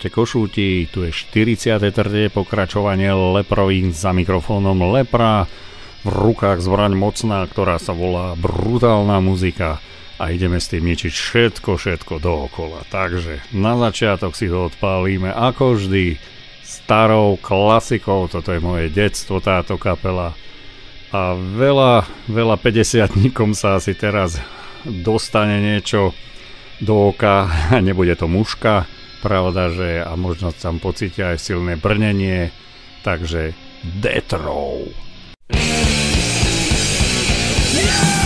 Ahojte košúti, tu je 43. pokračovanie Leprovín za mikrofónom Lepra. V rukách zbraň mocná, ktorá sa volá brutálna muzika a ideme s tým ničiť všetko, všetko dookola. Takže na začiatok si to odpálime ako vždy starou klasikou, toto je moje detstvo, táto kapela. A veľa, veľa 50 sa asi teraz dostane niečo do oka, nebude to muška, pravda, že a možno tam pocítia aj silné brnenie, takže Death. Tak,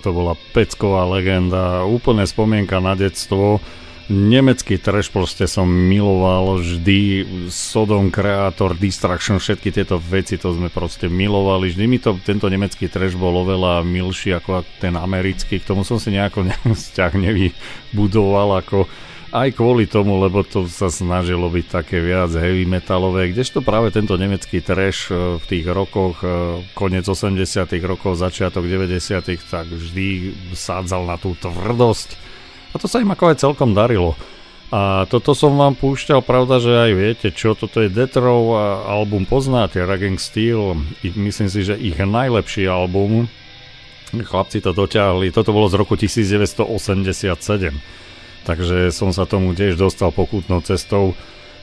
toto bola pecková legenda, úplne spomienka na detstvo. Nemecký trash proste som miloval vždy, Sodom, Creator, Distraction, všetky tieto veci, to sme proste milovali. Vždy mi to, tento nemecký trash bol oveľa milší ako ten americký, k tomu som si nejako vzťah nevybudoval ako aj kvôli tomu, lebo to sa snažilo byť také viac heavy metalové, kdežto práve tento nemecký trash e, v tých rokoch, e, koniec 80 rokov, začiatok 90 tak vždy sádzal na tú tvrdosť. A to sa im ako aj celkom darilo. A toto som vám púšťal, pravda, že aj viete, čo toto je Detrov album poznáte, Ragging Steel, myslím si, že ich najlepší album, chlapci to doťahli, toto bolo z roku 1987, takže som sa tomu tiež dostal pokutnou cestou,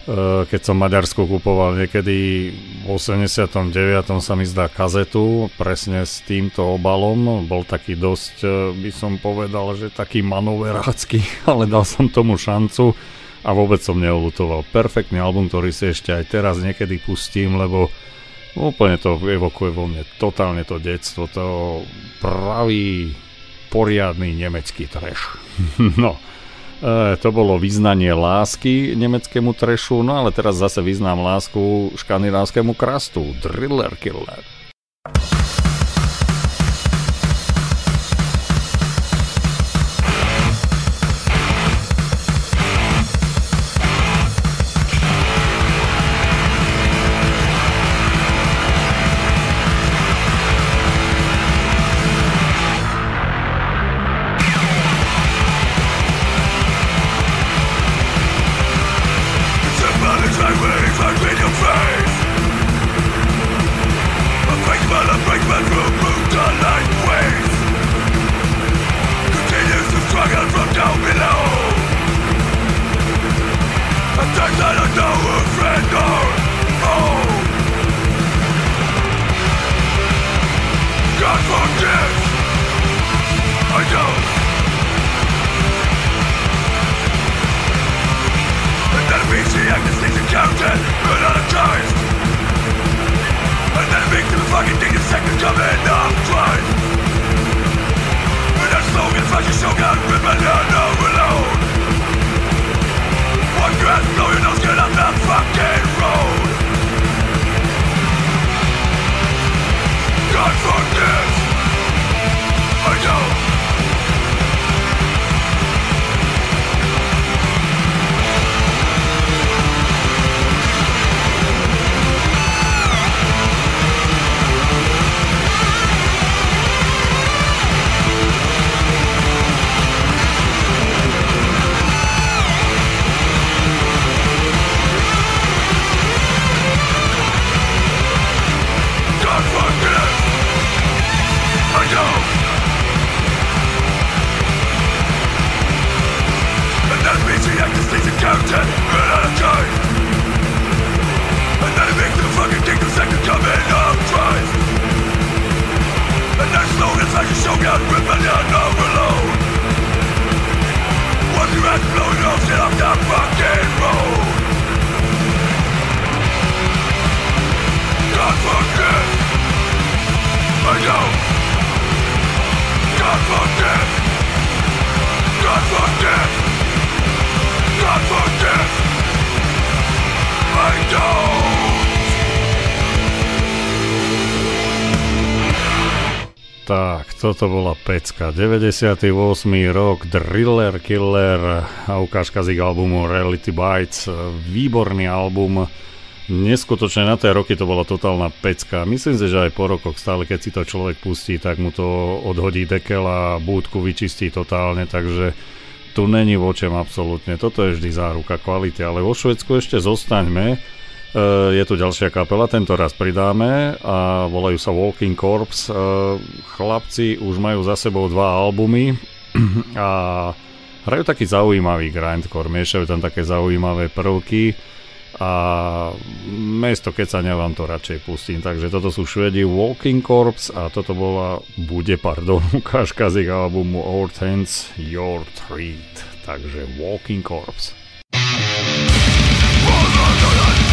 Eh, keď som Maďarsku kupoval niekedy v 89. sa mi zdá kazetu presne s týmto obalom. Bol taký dosť, eh, by som povedal, že taký manoverácky, ale dal som tomu šancu a vôbec som neolutoval. Perfektný album, ktorý si ešte aj teraz niekedy pustím, lebo úplne to evokuje vo mne totálne to detstvo, to pravý poriadny nemecký trash. no, E, to bolo vyznanie lásky nemeckému trešu, no ale teraz zase vyznám lásku škandinávskému krastu, Driller Killer. Toto bola pecka. 98. rok, Driller Killer a ukážka z ich albumu Reality Bites. Výborný album. Neskutočne na tie roky to bola totálna pecka. Myslím si, že aj po rokoch stále, keď si to človek pustí, tak mu to odhodí dekel a búdku vyčistí totálne, takže tu není vočem absolútne. Toto je vždy záruka kvality, ale vo Švedsku ešte zostaňme je tu ďalšia kapela, tento raz pridáme a volajú sa Walking Corps. Eh, chlapci už majú za sebou dva albumy a hrajú taký zaujímavý grindcore, miešajú tam také zaujímavé prvky a mesto Kecania vám to radšej pustím. Takže toto sú Švedi Walking Corps a toto bola, bude, pardon, ukážka z ich albumu Our Hands, Your Treat. Takže Walking Corps. Tak,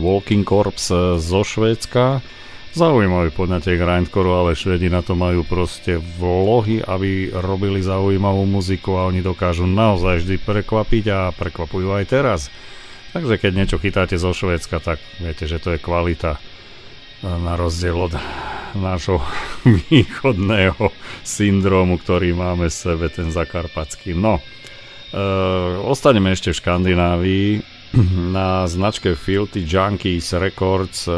Walking Corps zo Švédska. Zaujímavý podnatie grindcore, ale Švedi na to majú proste vlohy, aby robili zaujímavú muziku a oni dokážu naozaj vždy prekvapiť a prekvapujú aj teraz. Takže keď niečo chytáte zo Švédska, tak viete, že to je kvalita na rozdiel od nášho východného syndrómu, ktorý máme v sebe, ten zakarpatský. No, e, ostaneme ešte v Škandinávii na značke Filthy Junkies Records, e,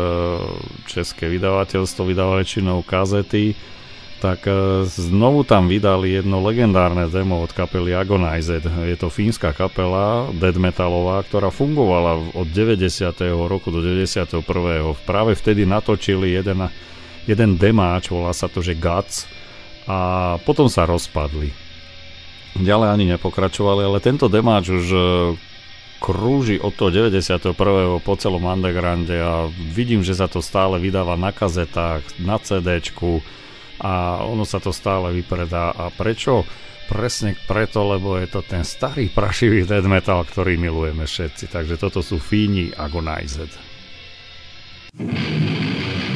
české vydavateľstvo, vydává väčšinou kazety, tak e, znovu tam vydali jedno legendárne demo od kapely Agonized. Je to fínska kapela, dead metalová, ktorá fungovala od 90. roku do 91. Práve vtedy natočili jeden, jeden demáč, volá sa to, že Guts, a potom sa rozpadli. Ďalej ani nepokračovali, ale tento demáč už e, krúži od toho 91. po celom undergrounde a vidím, že sa to stále vydáva na kazetách, na CD a ono sa to stále vypredá. A prečo? Presne preto, lebo je to ten starý prašivý dead metal, ktorý milujeme všetci. Takže toto sú Fíni Agonized. to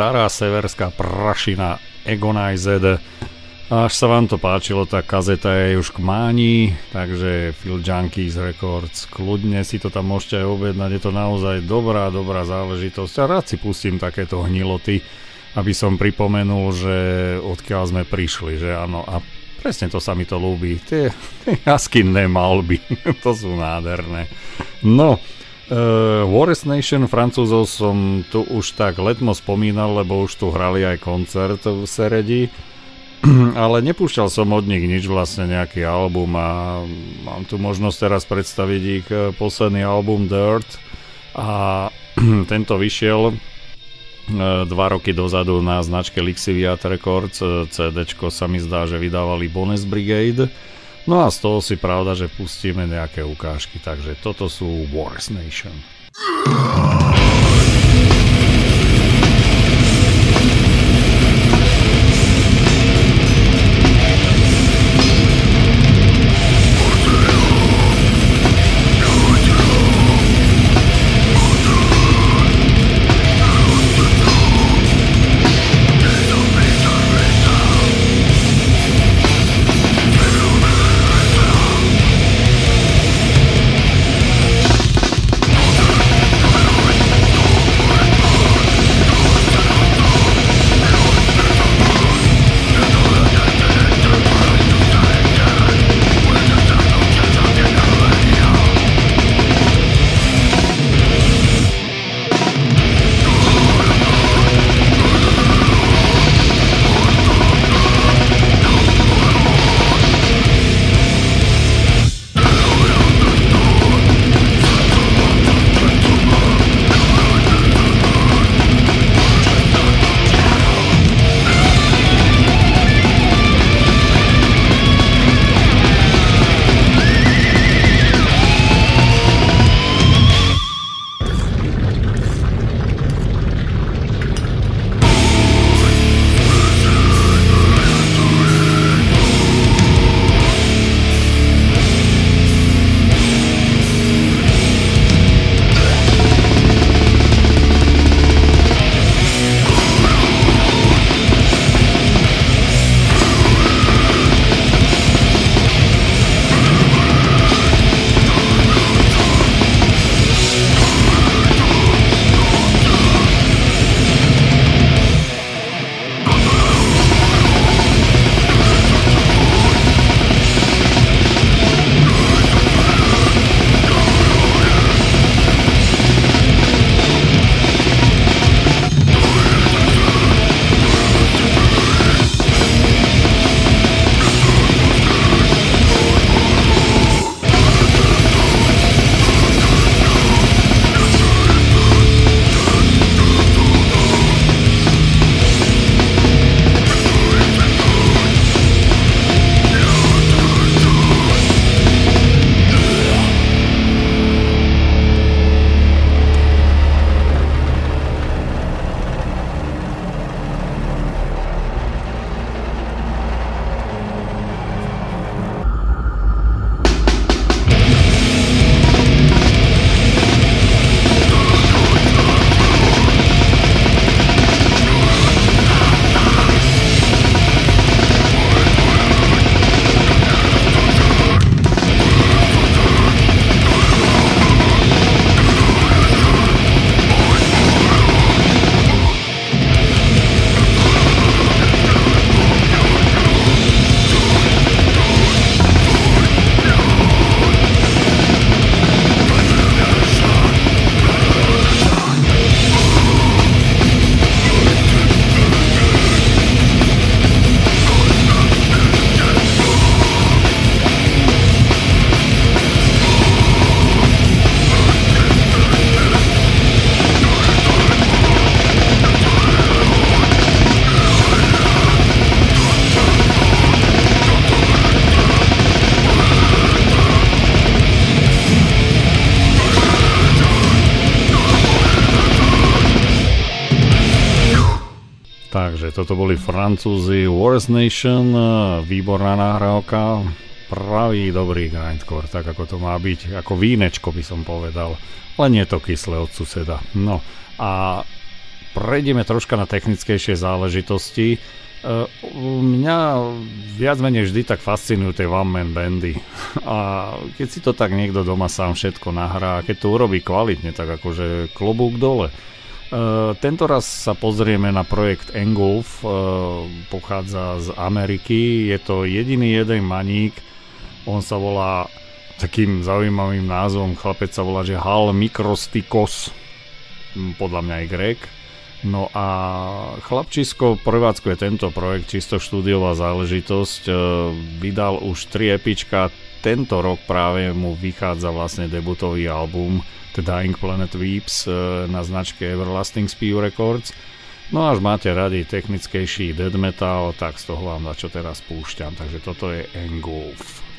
stará severská prašina Agonized. Až sa vám to páčilo, tá kazeta je už k máni, takže Phil Junkies Records, kľudne si to tam môžete aj objednať, je to naozaj dobrá, dobrá záležitosť a rád si pustím takéto hniloty, aby som pripomenul, že odkiaľ sme prišli, že áno, a presne to sa mi to ľúbi, tie, tie jaskinné malby, to sú nádherné. No, Uh, Warriors Nation Francúzov som tu už tak letmo spomínal, lebo už tu hrali aj koncert v Seredi, ale nepúšťal som od nich nič, vlastne nejaký album a mám tu možnosť teraz predstaviť ich eh, posledný album Dirt a tento vyšiel uh, dva roky dozadu na značke Lixiviat Records, CD sa mi zdá, že vydávali Bonus Brigade No a z toho si pravda, že pustíme nejaké ukážky, takže toto sú Wars Nation. Toto boli Francúzi Wars Nation, výborná nahrávka, pravý dobrý grindcore, tak ako to má byť, ako vínečko by som povedal, len nie to kyslé od suseda. No a prejdeme troška na technickejšie záležitosti. E, mňa viac menej vždy tak fascinujú tie one man bandy. A keď si to tak niekto doma sám všetko nahrá, keď to urobí kvalitne, tak akože klobúk dole. Uh, tento raz sa pozrieme na projekt Engulf, uh, pochádza z Ameriky, je to jediný jeden maník, on sa volá takým zaujímavým názvom, chlapec sa volá, že Hal Mikrostikos, hm, podľa mňa aj Grek. No a chlapčisko prevádzkuje tento projekt, čisto štúdiová záležitosť, uh, vydal už 3 epička, tento rok práve mu vychádza vlastne debutový album, The Dying Planet Weeps e, na značke Everlasting Spew Records. No až máte radi technickejší dead metal, tak z toho vám na čo teraz púšťam. Takže toto je Engulf.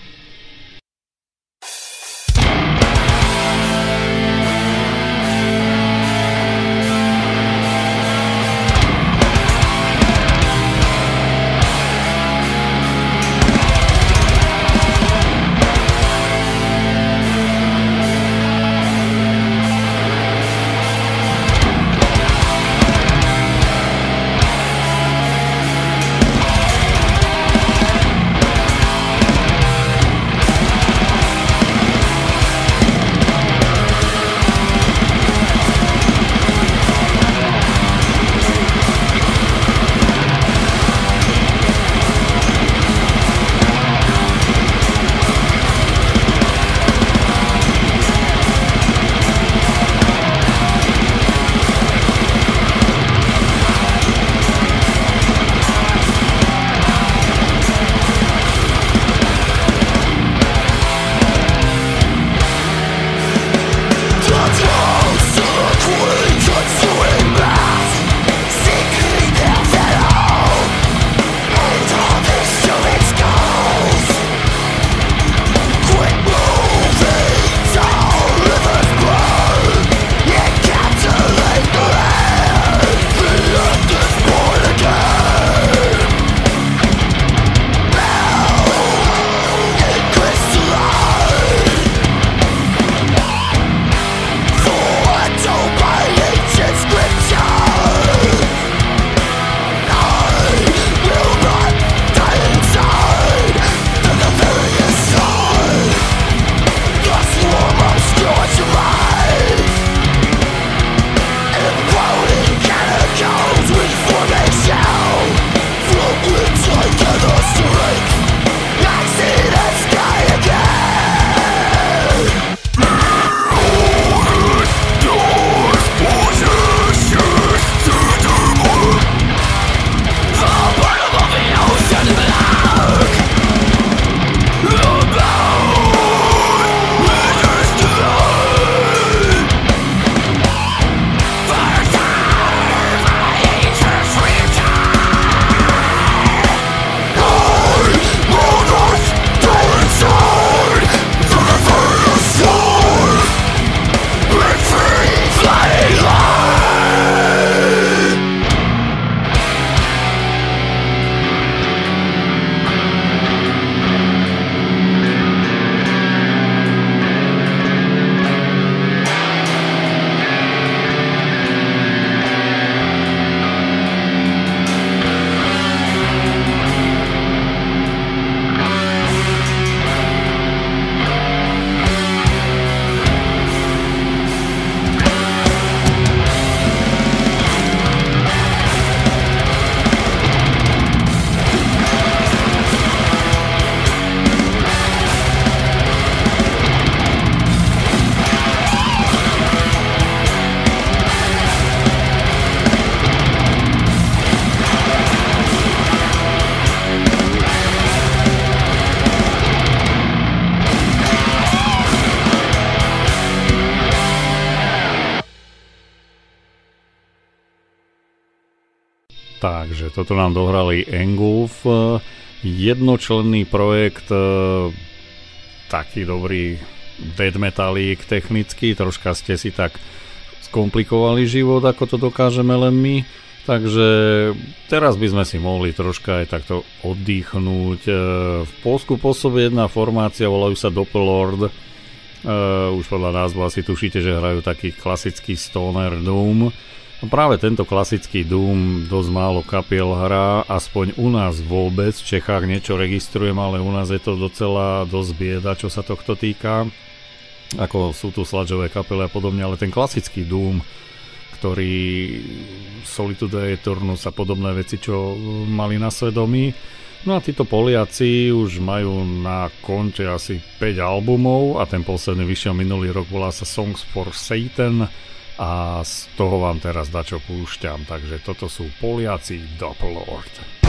Toto nám dohrali Engulf, jednočlenný projekt, e, taký dobrý dead metalík technicky, troška ste si tak skomplikovali život, ako to dokážeme len my. Takže teraz by sme si mohli troška aj takto oddychnúť. E, v Polsku pôsobí jedna formácia, volajú sa Doppelord. Už podľa názvu asi tušíte, že hrajú taký klasický stoner doom. No práve tento klasický Doom dosť málo kapiel hrá, aspoň u nás vôbec, v Čechách niečo registrujem, ale u nás je to docela dosť bieda, čo sa tohto týka. Ako sú tu sladžové kapely a podobne, ale ten klasický Doom, ktorý Solitude Eternus a podobné veci, čo mali na svedomí. No a títo Poliaci už majú na konte asi 5 albumov a ten posledný vyšiel minulý rok, volá sa Songs for Satan a z toho vám teraz dačo púšťam. Takže toto sú Poliaci Doppelord.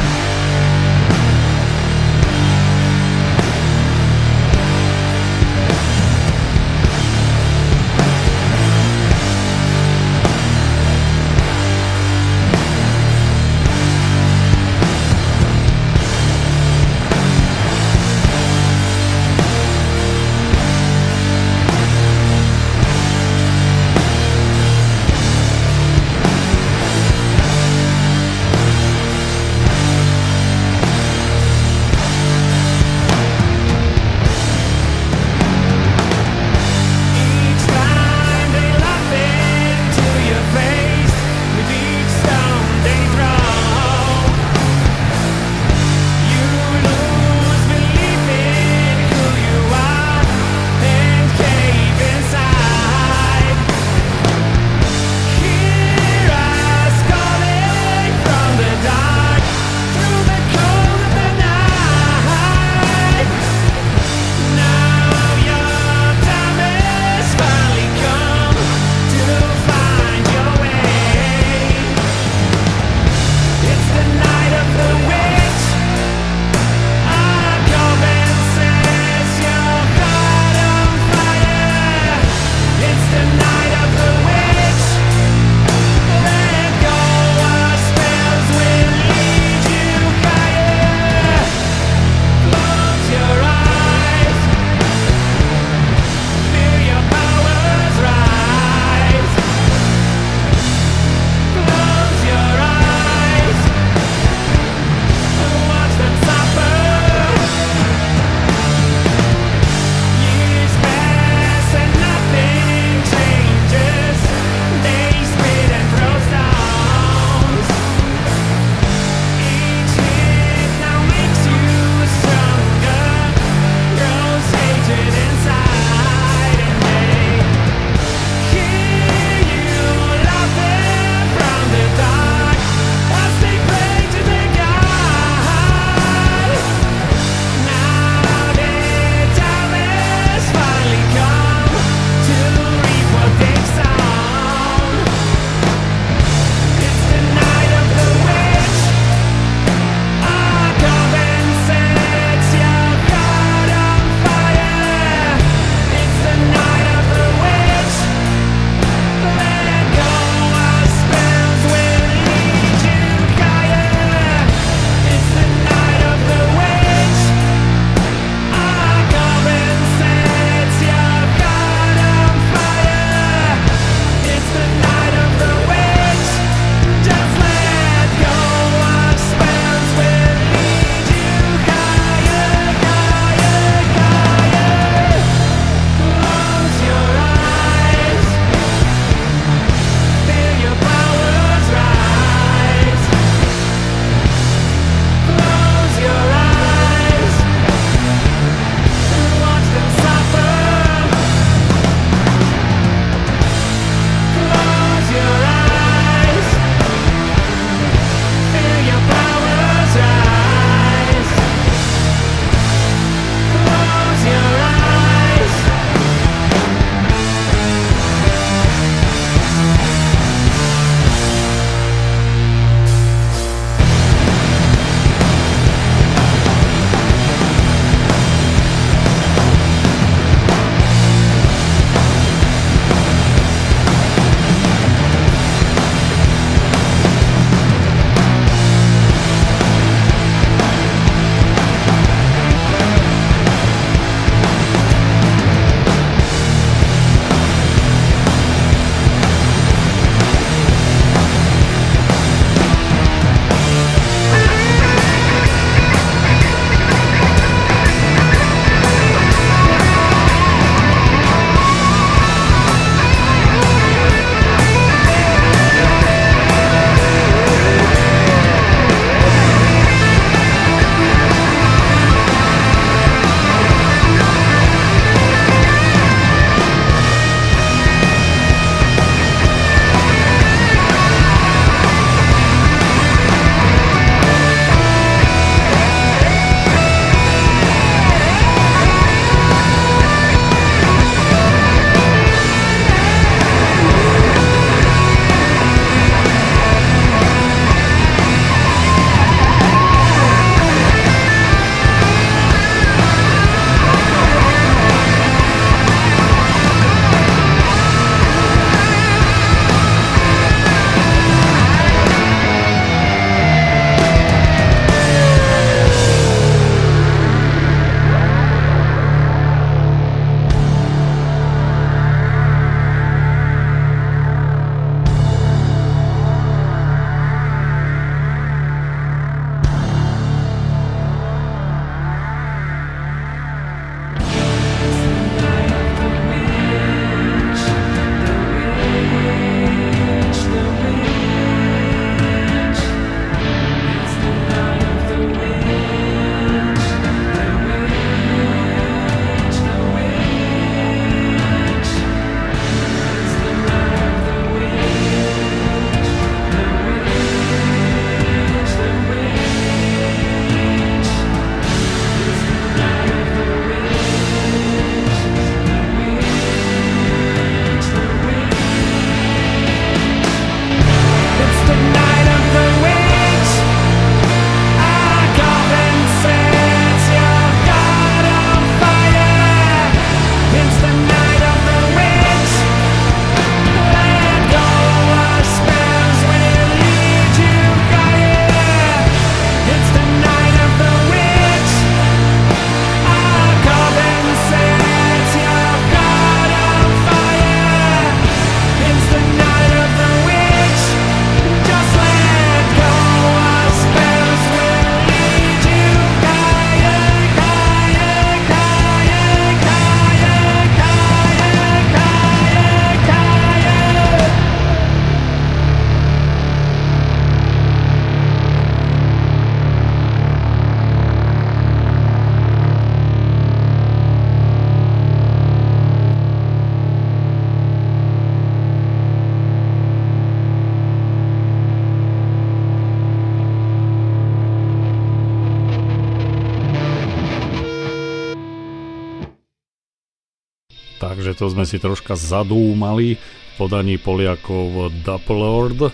To sme si troška zadúmali v podaní Poliakov Lord.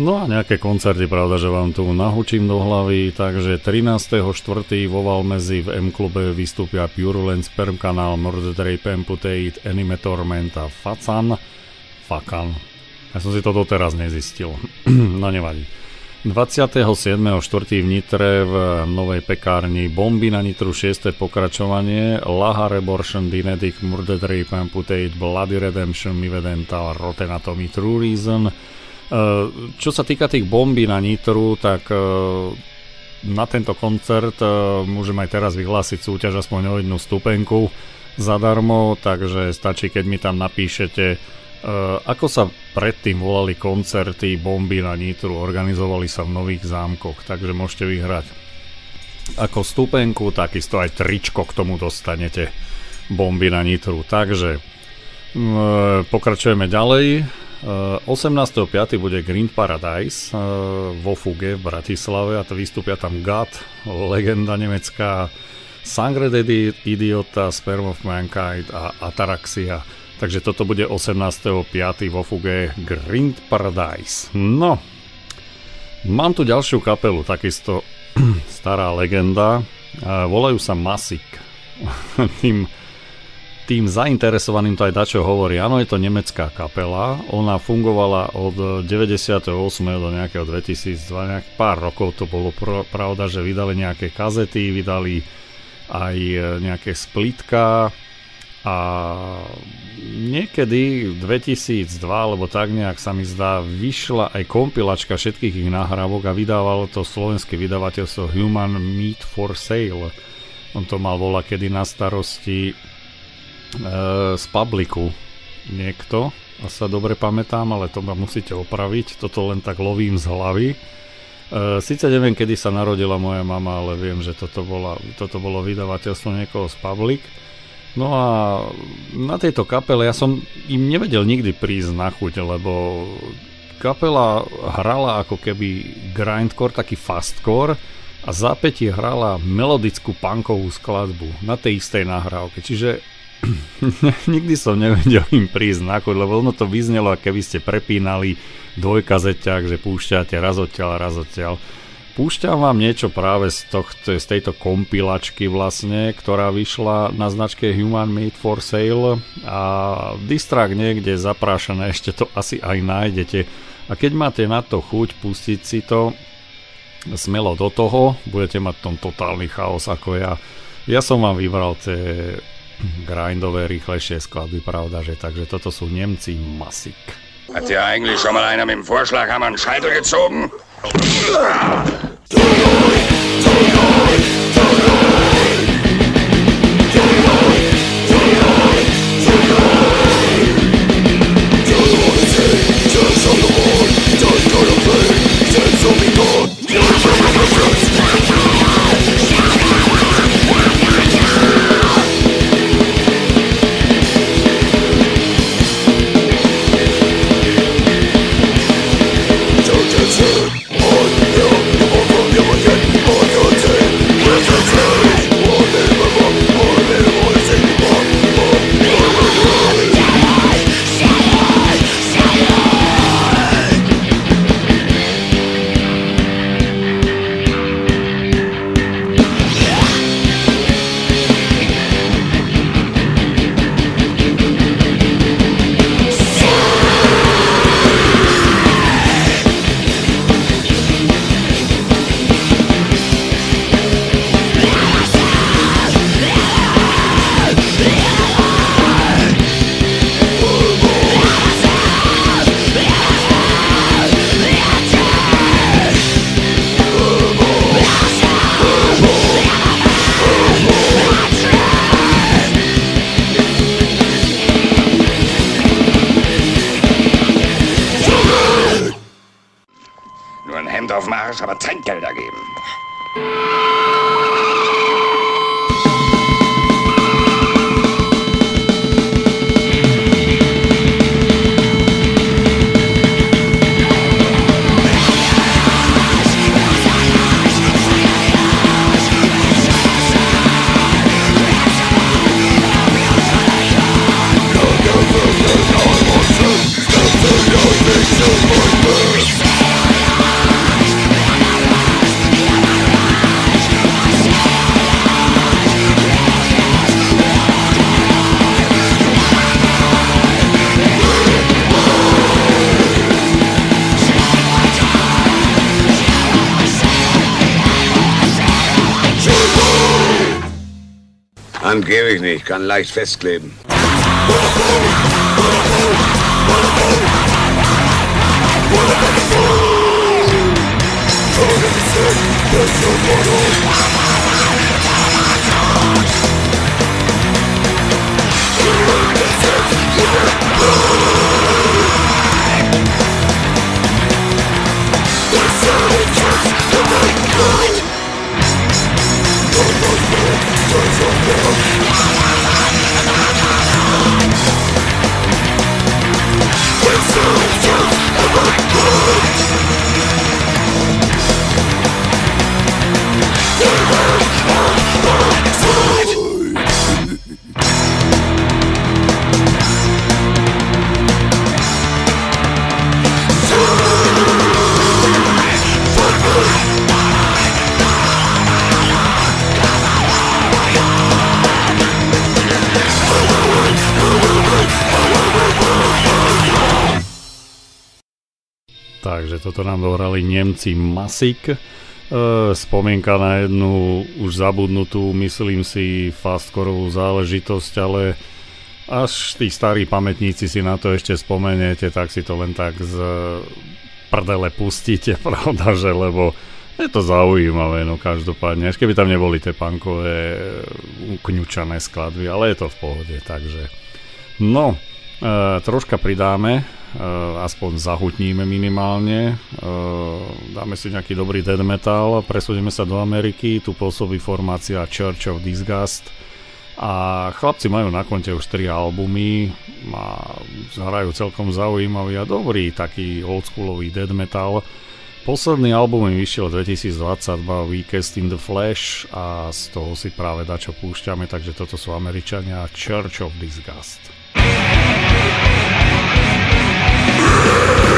No a nejaké koncerty, pravda, že vám tu nahučím do hlavy, takže 13.4. vo Valmezi v M-klube vystúpia Purulent, Sperm Canal, Murder Amputate, Animatorment a Facan. Fakan. Ja som si to doteraz nezistil. no nevadí. 27.4. v Nitre v novej pekárni Bomby na Nitru 6. pokračovanie Laha Rebortion, Dinedic, Murder Rape, Amputate, Bloody Redemption, Mivedental, Rotten Atomy, True Reason, Eh, čo sa týka tých bomby na Nitru, tak eh, na tento koncert eh, môžem aj teraz vyhlásiť súťaž aspoň o jednu stupenku zadarmo, takže stačí, keď mi tam napíšete, ako sa predtým volali koncerty bomby na Nitru, organizovali sa v Nových zámkoch, takže môžete vyhrať ako stupenku, takisto aj tričko k tomu dostanete bomby na Nitru. Takže pokračujeme ďalej. 18.5. bude Green Paradise eh, vo Fuge v Bratislave a to vystúpia tam God, legenda nemecká, Sangre Idiota, Sperm of Mankind a Ataraxia. Takže toto bude 18.5. vo Fuge Green Paradise. No, mám tu ďalšiu kapelu, takisto stará legenda. Volajú sa Masik. Tým tým zainteresovaným to aj dačo hovorí. Áno, je to nemecká kapela, ona fungovala od 98. do nejakého 2002, nejak pár rokov to bolo pr- pravda, že vydali nejaké kazety, vydali aj e, nejaké splitka a niekedy 2002 alebo tak nejak sa mi zdá vyšla aj kompilačka všetkých ich nahrávok a vydávalo to slovenské vydavateľstvo Human Meat for Sale. On to mal vola kedy na starosti z publiku niekto, a sa dobre pamätám, ale to ma musíte opraviť, toto len tak lovím z hlavy. E, Sice neviem, kedy sa narodila moja mama, ale viem, že toto, bola, toto bolo vydavateľstvo niekoho z Public. No a na tejto kapele ja som im nevedel nikdy prísť na chuť, lebo kapela hrala ako keby grindcore, taký fastcore a zápäti hrala melodickú punkovú skladbu na tej istej nahrávke. Čiže Nikdy som nevedel im prísť na chod, lebo ono to vyznelo, keby ste prepínali dvojkazeťák, že púšťate raz odtiaľ, raz odtiaľ. Púšťam vám niečo práve z, tohto, z tejto kompilačky vlastne, ktorá vyšla na značke Human Made for Sale a Distrack niekde zaprášané, ešte to asi aj nájdete. A keď máte na to chuť pustiť si to smelo do toho, budete mať tom totálny chaos ako ja. Ja som vám vybral tie grindové, rýchlejšie skladby, pravda, že takže toto sú Nemci Masik. Hat dir eigentlich schon mal einer mit dem Vorschlaghammer einen Scheitel gezogen? Hand kann leicht festkleben. Takže toto nám dohrali Nemci Masik. E, spomienka na jednu už zabudnutú, myslím si, fastkorovú záležitosť, ale až tí starí pamätníci si na to ešte spomeniete, tak si to len tak z prdele pustíte, pravda, že lebo je to zaujímavé, no každopádne, až keby tam neboli tie pankové ukňučané skladby, ale je to v pohode, takže no, e, troška pridáme, aspoň zahutníme minimálne. Eh, dáme si nejaký dobrý dead metal, presunieme sa do Ameriky, tu pôsobí formácia Church of Disgust a chlapci majú na konte už 3 albumy a hrajú celkom zaujímavý a dobrý taký oldschoolový dead metal. Posledný album im vyšiel 2022 Weakest in the Flash a z toho si práve dačo púšťame, takže toto sú Američania Church of Disgust. Takže Yeah.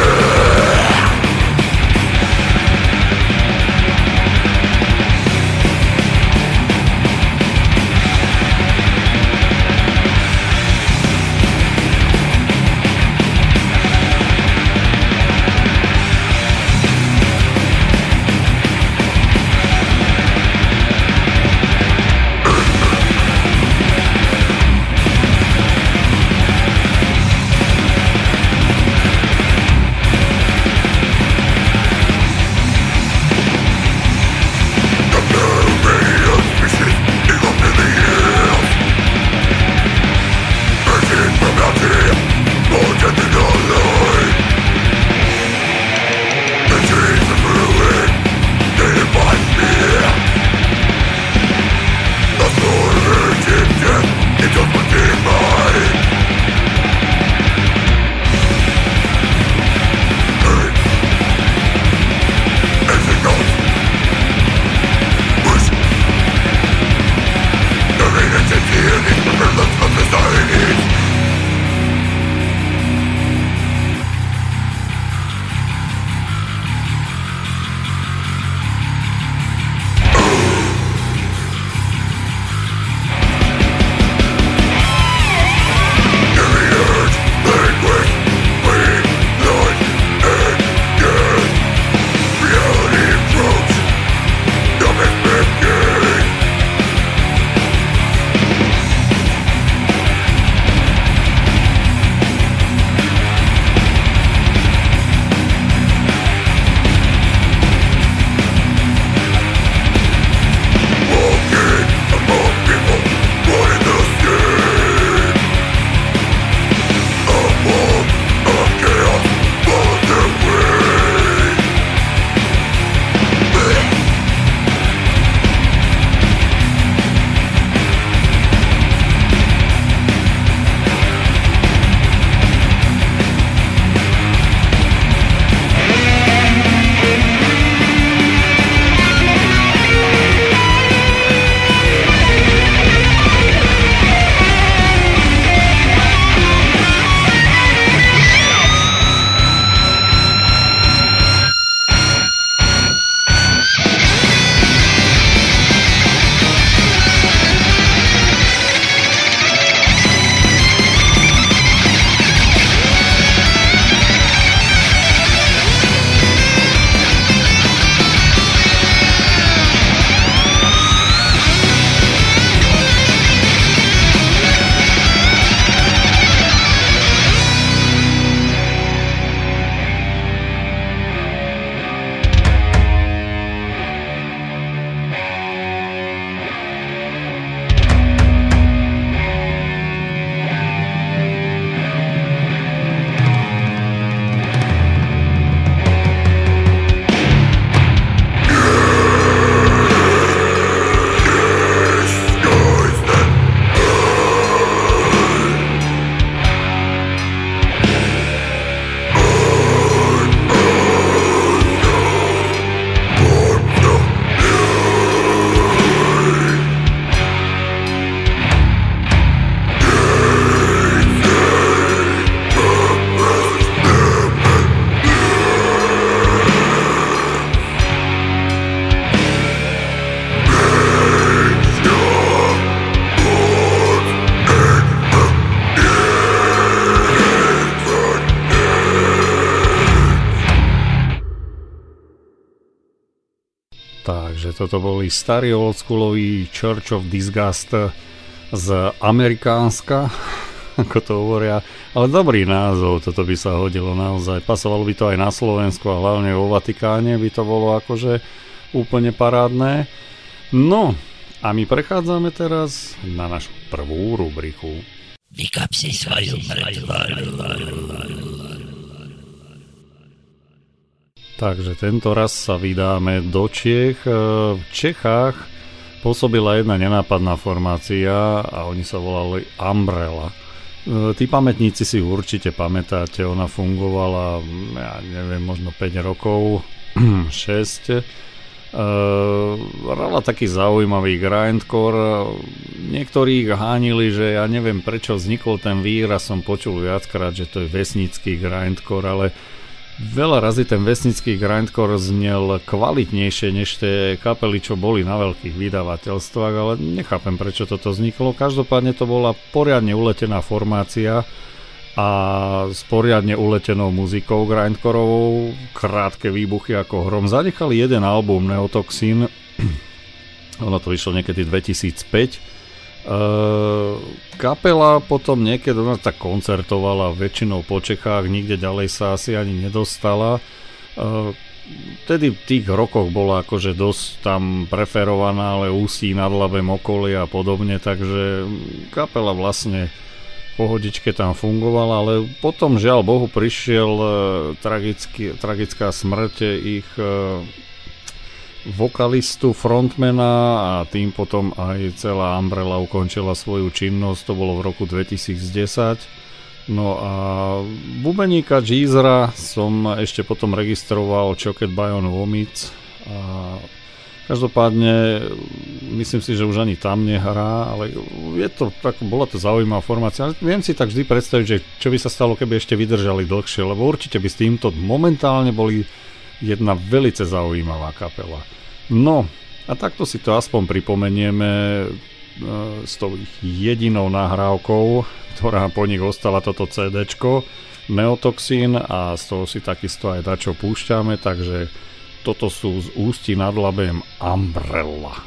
Toto boli starý oldschooloví Church of Disgust z Amerikánska, ako to hovoria. Ale dobrý názov, toto by sa hodilo naozaj. Pasovalo by to aj na Slovensku a hlavne vo Vatikáne by to bolo akože úplne parádne. No, a my prechádzame teraz na našu prvú rubriku. Vykap si svoju Takže tento raz sa vydáme do Čiech. E, v Čechách pôsobila jedna nenápadná formácia a oni sa volali Umbrella. E, tí pamätníci si určite pamätáte, ona fungovala, ja neviem, možno 5 rokov, 6. Uh, hrala taký zaujímavý grindcore. Niektorí hánili, že ja neviem prečo vznikol ten výraz, som počul viackrát, že to je vesnický grindcore, ale Veľa razy ten vesnický grindcore znel kvalitnejšie než tie kapely, čo boli na veľkých vydavateľstvách, ale nechápem prečo toto vzniklo. Každopádne to bola poriadne uletená formácia a s poriadne uletenou muzikou grindcoreovou, krátke výbuchy ako hrom. Zanechali jeden album Neotoxin, ono to vyšlo niekedy 2005 Uh, kapela potom niekedy ona tak koncertovala väčšinou po Čechách, nikde ďalej sa asi ani nedostala. Uh, tedy v tých rokoch bola akože dosť tam preferovaná, ale ústí nad Labem okolie a podobne, takže kapela vlastne pohodičke tam fungovala, ale potom žiaľ Bohu prišiel uh, tragický, tragická smrť ich uh, vokalistu, frontmana a tým potom aj celá Umbrella ukončila svoju činnosť, to bolo v roku 2010. No a bubeníka Jeezera som ešte potom registroval Chocket Bion Vomit a každopádne myslím si, že už ani tam nehrá, ale je to, tak, bola to zaujímavá formácia. Viem si tak vždy predstaviť, že čo by sa stalo, keby ešte vydržali dlhšie, lebo určite by s týmto momentálne boli jedna velice zaujímavá kapela. No, a takto si to aspoň pripomenieme e, s tou jedinou nahrávkou, ktorá po nich ostala toto CD, Neotoxin a z toho si takisto aj dačo púšťame, takže toto sú z ústi nad labem Umbrella.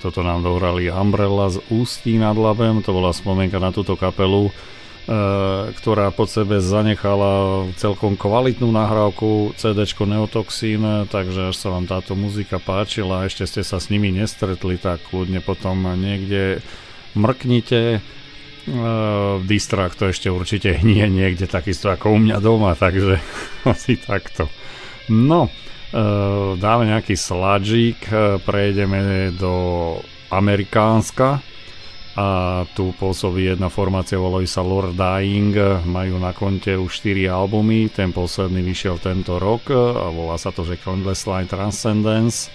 Toto nám dohrali Umbrella z Ústí nad Labem, to bola spomienka na túto kapelu, e, ktorá pod sebe zanechala celkom kvalitnú nahrávku CD Neotoxin, takže až sa vám táto muzika páčila, ešte ste sa s nimi nestretli, tak kľudne potom niekde mrknite. E, v distrách to ešte určite hnie niekde takisto ako u mňa doma, takže asi takto. No, dáme nejaký sladžík, eh, prejdeme do Amerikánska a tu pôsobí jedna formácia, volajú sa Lord Dying, majú na konte už 4 albumy, ten posledný vyšiel tento rok a volá sa to, že Condless Line Transcendence.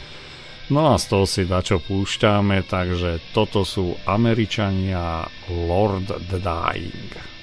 No a z toho si dačo púšťame, takže toto sú Američania Lord Dying.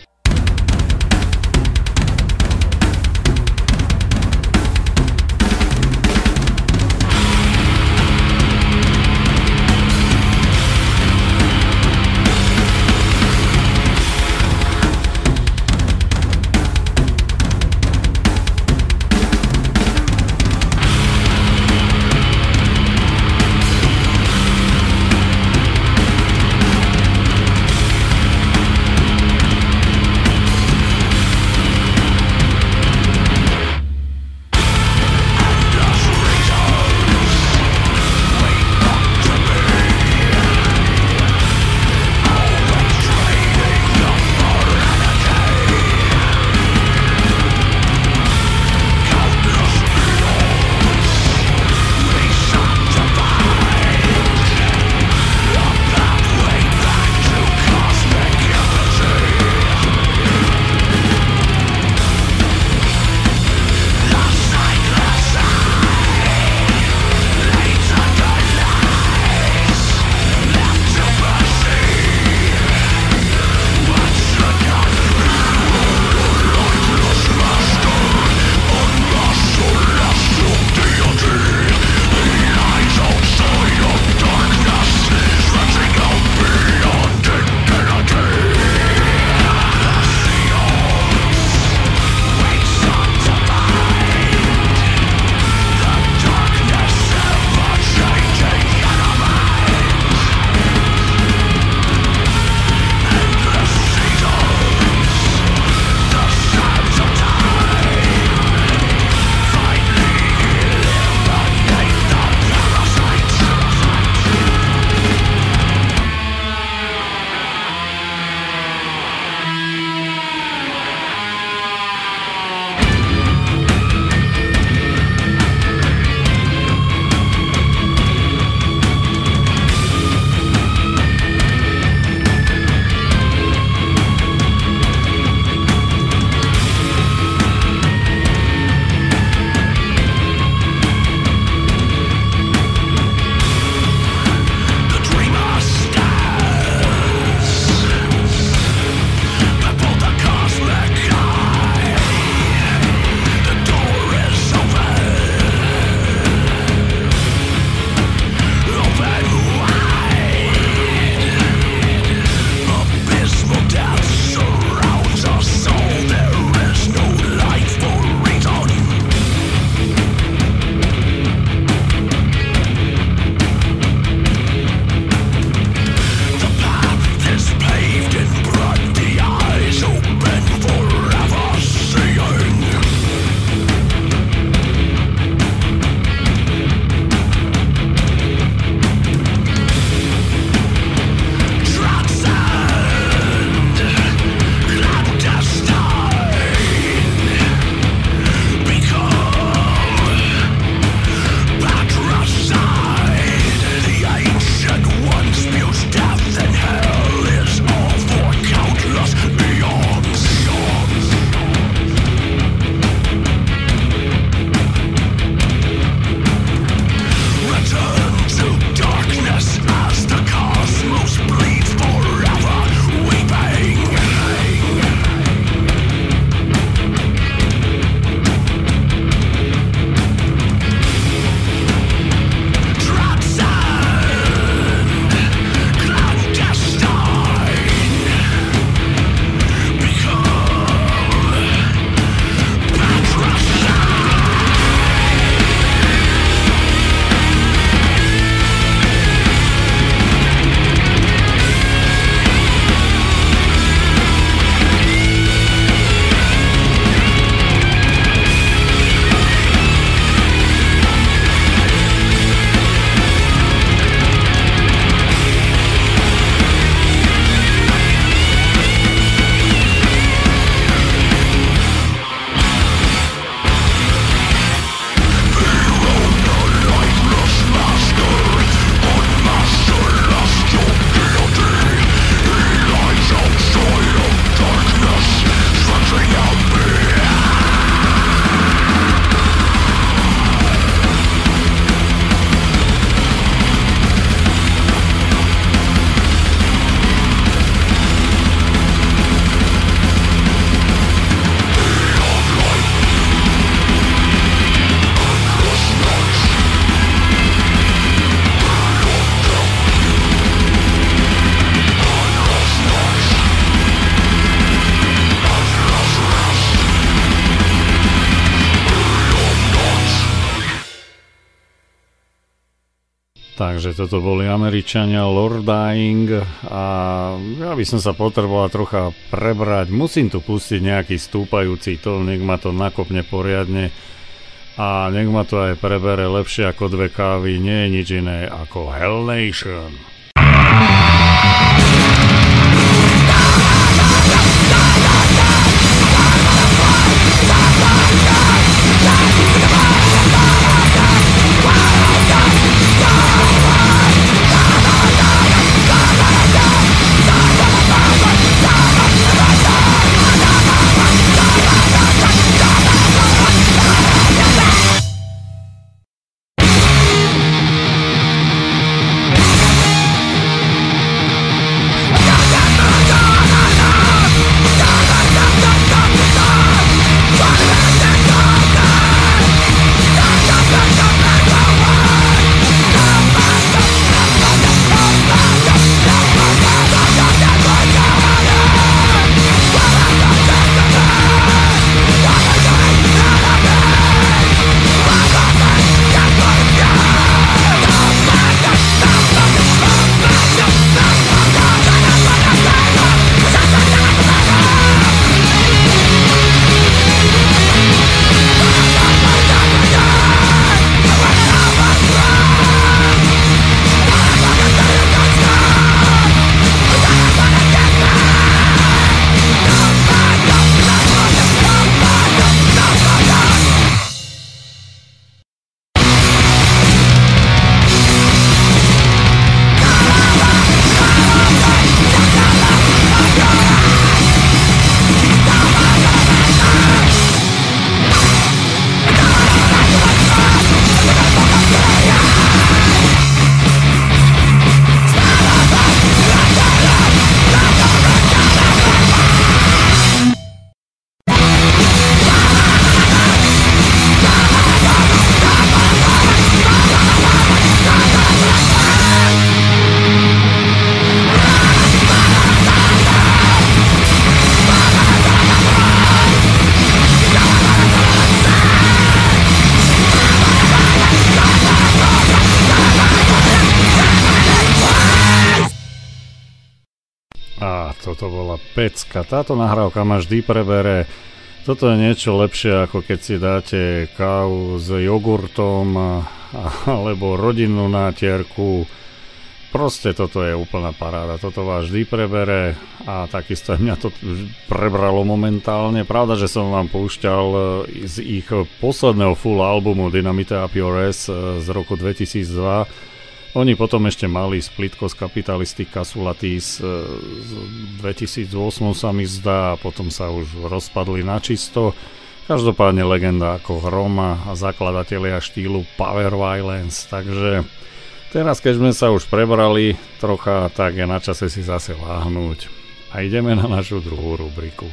Takže toto boli Američania Lord Dying a ja by som sa potreboval trocha prebrať. Musím tu pustiť nejaký stúpajúci tón, nech ma to nakopne poriadne a nech ma to aj prebere lepšie ako dve kávy, nie je nič iné ako Hell Nation. Pecka. Táto nahrávka ma vždy prebere. Toto je niečo lepšie, ako keď si dáte kávu s jogurtom alebo rodinnú nátierku. Proste toto je úplná paráda, toto vás vždy prebere a takisto mňa to prebralo momentálne. Pravda, že som vám púšťal e, z ich posledného full albumu Dynamite Up Your S e, z roku 2002 oni potom ešte mali splitko z Kapitalistika Sulatis v 2008 sa mi zdá a potom sa už rozpadli na čisto. Každopádne legenda ako Hroma a zakladatelia štýlu Power Violence, takže teraz keď sme sa už prebrali trocha, tak je na čase si zase láhnuť. A ideme na našu druhú rubriku.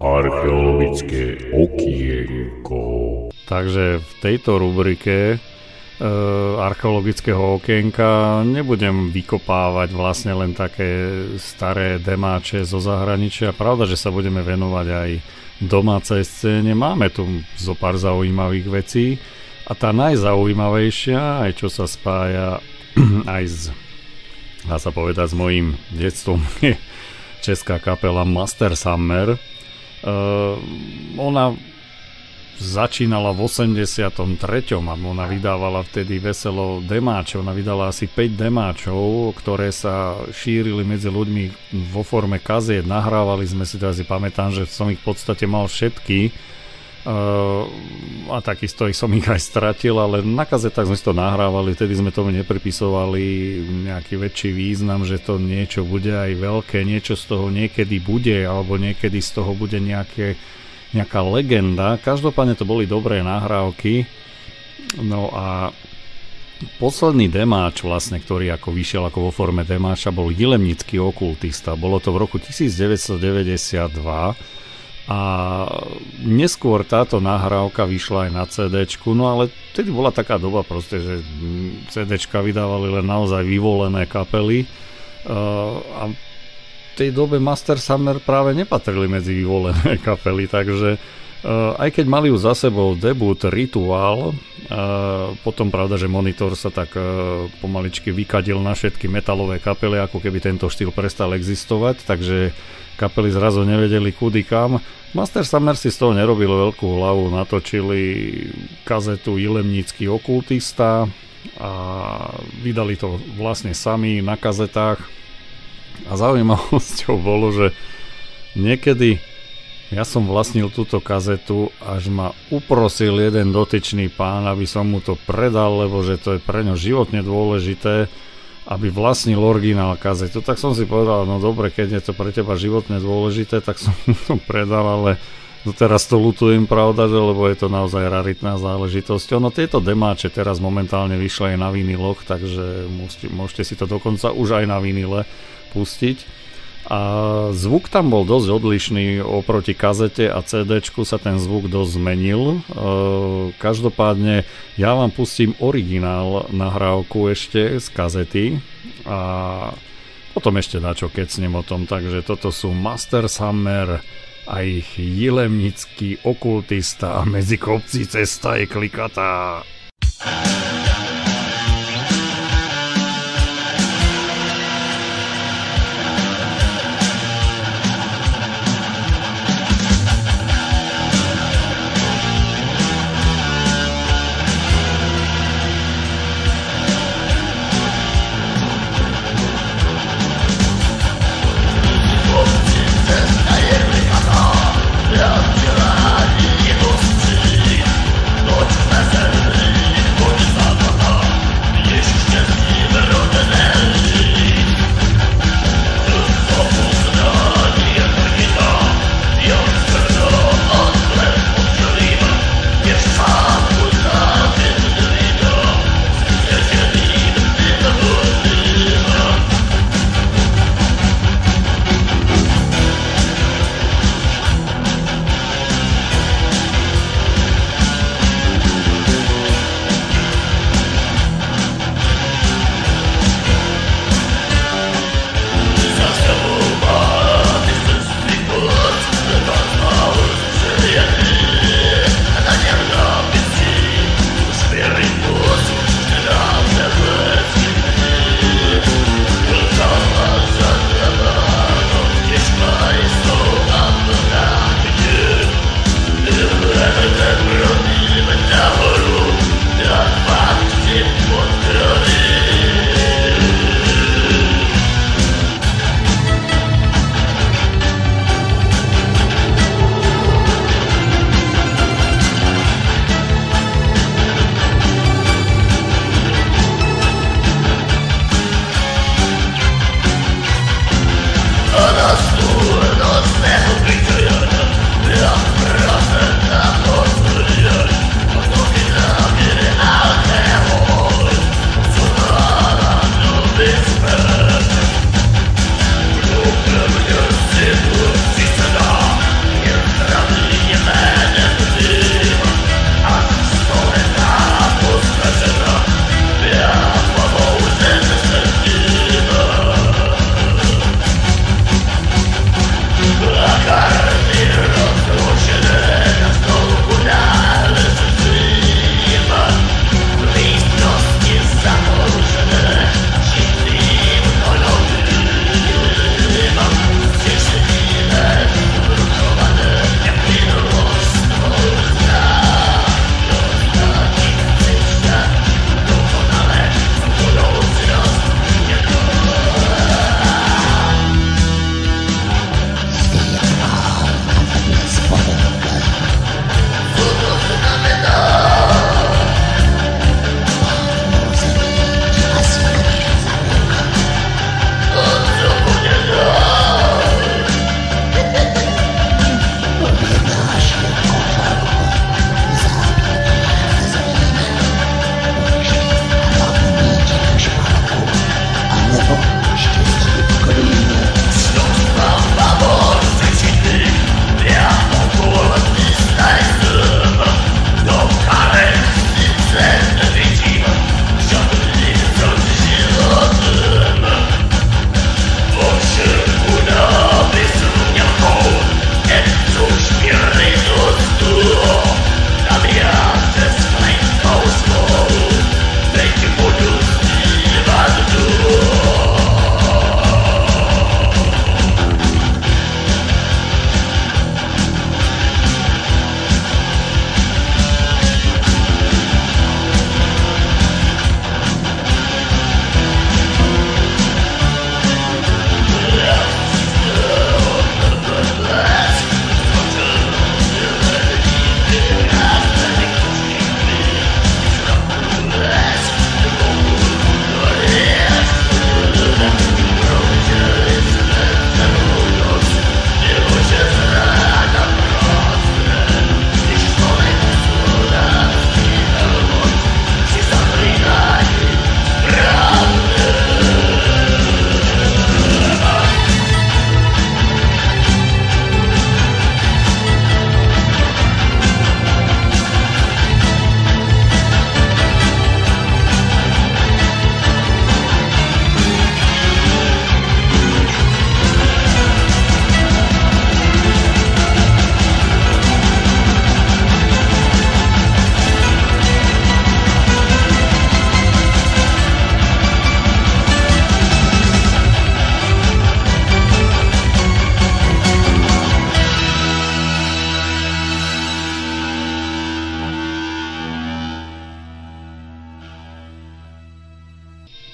Archeologické okienko. Takže v tejto rubrike e, archeologického okienka nebudem vykopávať vlastne len také staré demáče zo zahraničia. Pravda, že sa budeme venovať aj domácej scéne. Máme tu zo pár zaujímavých vecí a tá najzaujímavejšia, aj čo sa spája aj s dá sa povedať, s mojím detstvom je česká kapela Master Summer. Uh, ona začínala v 83. a ona vydávala vtedy veselo demáčov. Ona vydala asi 5 demáčov, ktoré sa šírili medzi ľuďmi vo forme kaziet. Nahrávali sme si to, asi pamätám, že som ich v podstate mal všetky a takisto som ich aj stratil, ale na kazetách sme si to nahrávali, vtedy sme tomu nepripisovali nejaký väčší význam, že to niečo bude aj veľké, niečo z toho niekedy bude, alebo niekedy z toho bude nejaké, nejaká legenda. Každopádne to boli dobré nahrávky. No a posledný demáč vlastne, ktorý ako vyšiel ako vo forme demáča, bol Jilemnický okultista. Bolo to v roku 1992 a neskôr táto nahrávka vyšla aj na CD, no ale vtedy bola taká doba proste, že CD vydávali len naozaj vyvolené kapely. A v tej dobe Master Summer práve nepatrili medzi vyvolené kapely, takže aj keď mali ju za sebou debut Ritual potom pravda, že monitor sa tak e, pomaličky vykadil na všetky metalové kapely, ako keby tento štýl prestal existovať, takže kapely zrazu nevedeli kudy kam. Master Summer si z toho nerobil veľkú hlavu, natočili kazetu Ilemnícky okultista a vydali to vlastne sami na kazetách. A zaujímavosťou bolo, že niekedy ja som vlastnil túto kazetu, až ma uprosil jeden dotyčný pán, aby som mu to predal, lebo že to je pre ňo životne dôležité, aby vlastnil originál kazetu. Tak som si povedal, no dobre, keď je to pre teba životne dôležité, tak som mu to predal, ale no teraz to lutujem, pravda, že, lebo je to naozaj raritná záležitosť. Ono tieto demáče teraz momentálne vyšli aj na viniloch, takže môžete, môžete si to dokonca už aj na vinile pustiť. A zvuk tam bol dosť odlišný oproti kazete a CD sa ten zvuk dosť zmenil. E, každopádne ja vám pustím originál nahrávku ešte z kazety a potom ešte na čo kecnem o tom. Takže toto sú Master Summer a ich jilemnický okultista a medzi kopci cesta je klikatá.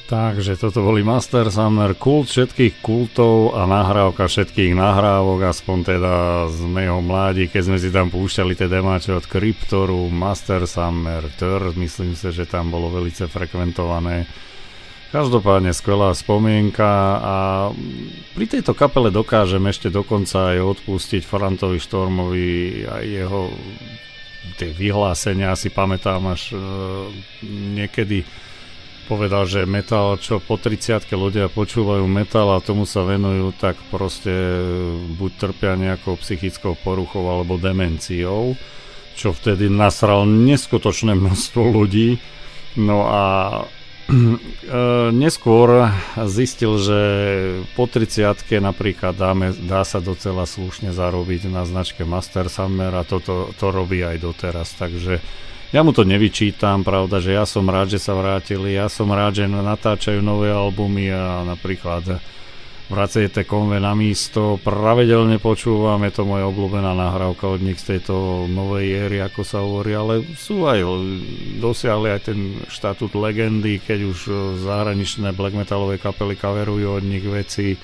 Takže toto boli Master Summer, kult všetkých kultov a nahrávka všetkých nahrávok, aspoň teda z mého mládi, keď sme si tam púšťali tie demáče od Cryptoru, Master Summer, Tur, myslím si, že tam bolo velice frekventované. Každopádne skvelá spomienka a pri tejto kapele dokážem ešte dokonca aj odpustiť Frantovi Štormovi a jeho tie vyhlásenia, si pamätám až uh, niekedy povedal, že metal, čo po 30 ľudia počúvajú metal a tomu sa venujú, tak proste buď trpia nejakou psychickou poruchou alebo demenciou, čo vtedy nasral neskutočné množstvo ľudí. No a e, neskôr zistil, že po 30 napríklad dáme, dá sa docela slušne zarobiť na značke Master Summer a toto to robí aj doteraz, takže ja mu to nevyčítam, pravda, že ja som rád, že sa vrátili, ja som rád, že natáčajú nové albumy a napríklad Vracejte konve na místo, pravidelne počúvam, je to moja obľúbená nahrávka od nich z tejto novej éry, ako sa hovorí, ale sú aj, dosiahli aj ten štatút legendy, keď už zahraničné black metalové kapely kaverujú od nich veci.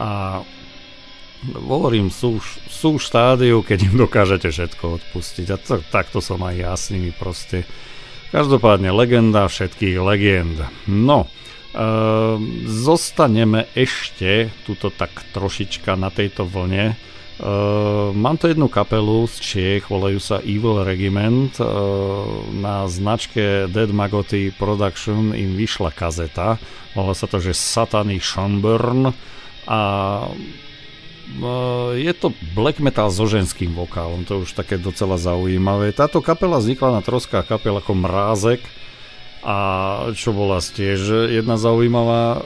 A hovorím, sú, sú štádiu, keď im dokážete všetko odpustiť. A to, takto som aj ja s nimi proste. Každopádne legenda všetkých legend. No, e, zostaneme ešte tuto tak trošička na tejto vlne. E, mám to jednu kapelu z Čiech, volajú sa Evil Regiment. E, na značke Dead Magoty Production im vyšla kazeta. Volá sa to, že Satany Schonburn a je to black metal so ženským vokálom, to je už také docela zaujímavé. Táto kapela vznikla na troskách kapel ako Mrázek a čo bola tiež jedna zaujímavá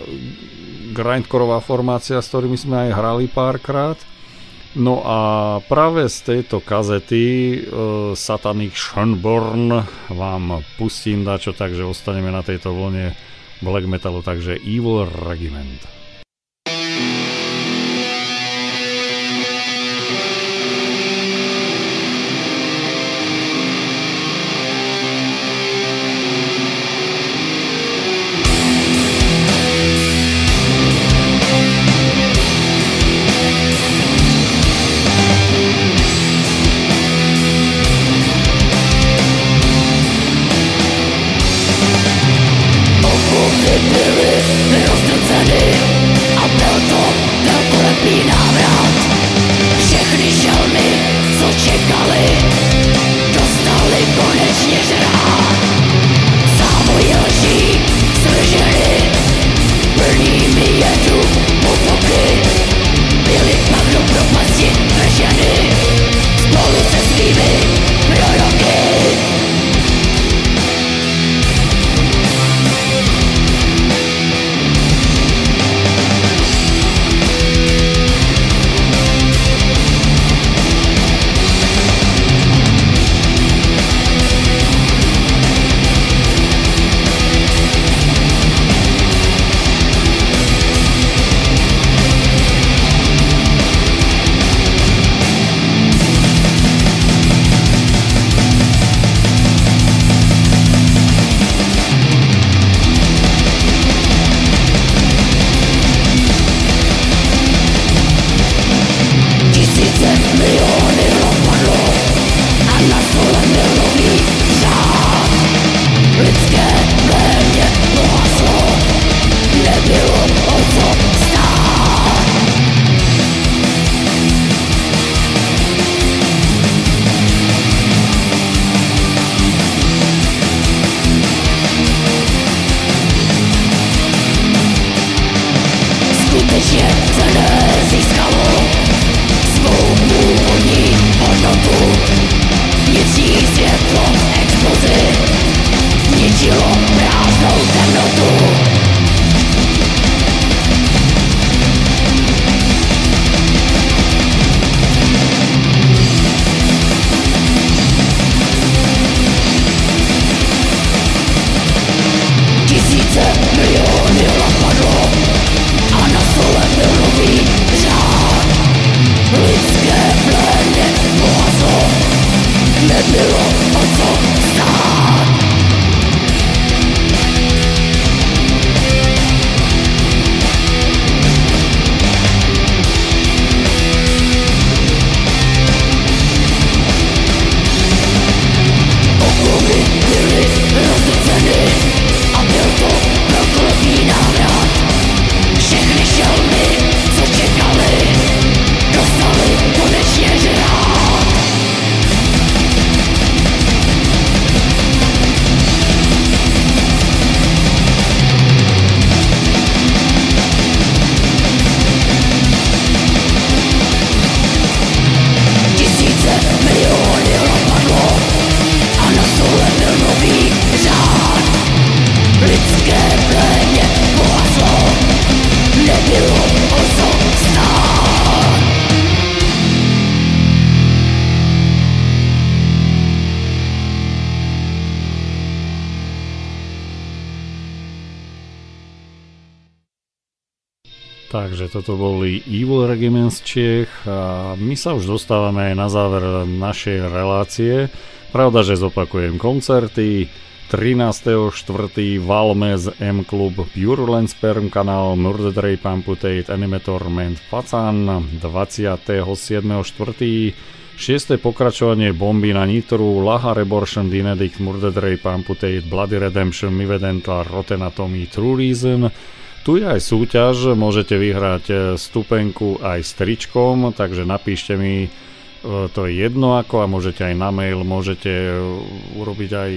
grindkorová formácia, s ktorými sme aj hrali párkrát. No a práve z tejto kazety uh, Satanic Schönborn vám pustím dačo, takže ostaneme na tejto vlne black metalu, takže Evil Regiment. Nebylo o Chick Gully Takže toto boli Evil Regiments Čech a my sa už dostávame aj na záver našej relácie. Pravda, že zopakujem koncerty. 13.4. Valmez M Club Purulent Sperm kanál Murder Rape Amputate Animator Man Facan 27.4. 6. pokračovanie bomby na Nitru Laha Rebortion Dinedict Murder Rape Amputate Bloody Redemption Mivedentla Rotten Atomy True Reason tu je aj súťaž, môžete vyhrať e, stupenku aj s tričkom, takže napíšte mi E, to je jedno ako a môžete aj na mail, môžete e, urobiť aj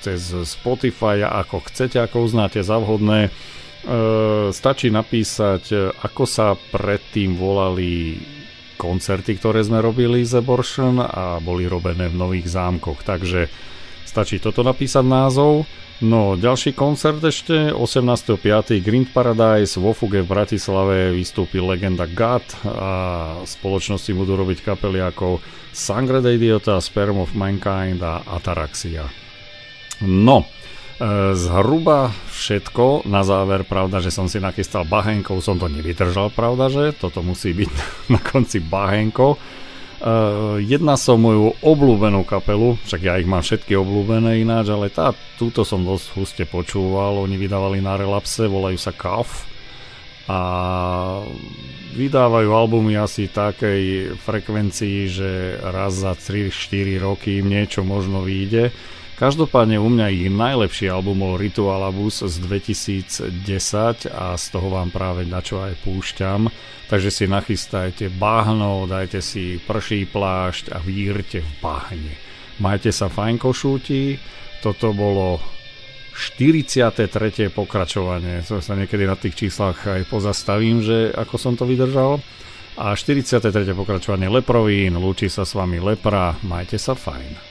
cez Spotify ako chcete, ako uznáte za vhodné. Stačí napísať, ako sa predtým volali koncerty, ktoré sme robili z Abortion a boli robené v nových zámkoch. Takže stačí toto napísať názov No, ďalší koncert ešte, 18.5. Green Paradise vo Fuge v Bratislave vystúpil legenda God a spoločnosti budú robiť kapely ako Sangre de Idiota, Sperm of Mankind a Ataraxia. No, e, zhruba všetko. Na záver, pravda, že som si nachystal bahenkov, som to nevydržal, pravda, že toto musí byť na konci bahenko. Uh, jedná som moju obľúbenú kapelu, však ja ich mám všetky obľúbené ináč, ale tá, túto som dosť huste počúval, oni vydávali na relapse, volajú sa KAF a vydávajú albumy asi takej frekvencii, že raz za 3-4 roky im niečo možno vyjde. Každopádne u mňa ich najlepší album bol Ritualabus z 2010 a z toho vám práve na čo aj púšťam. Takže si nachystajte bahno, dajte si prší plášť a vírte v bahne. Majte sa fajn košúti, toto bolo 43. pokračovanie, to sa niekedy na tých číslach aj pozastavím, že ako som to vydržal. A 43. pokračovanie Leprovín, lúči sa s vami Lepra, majte sa fajn.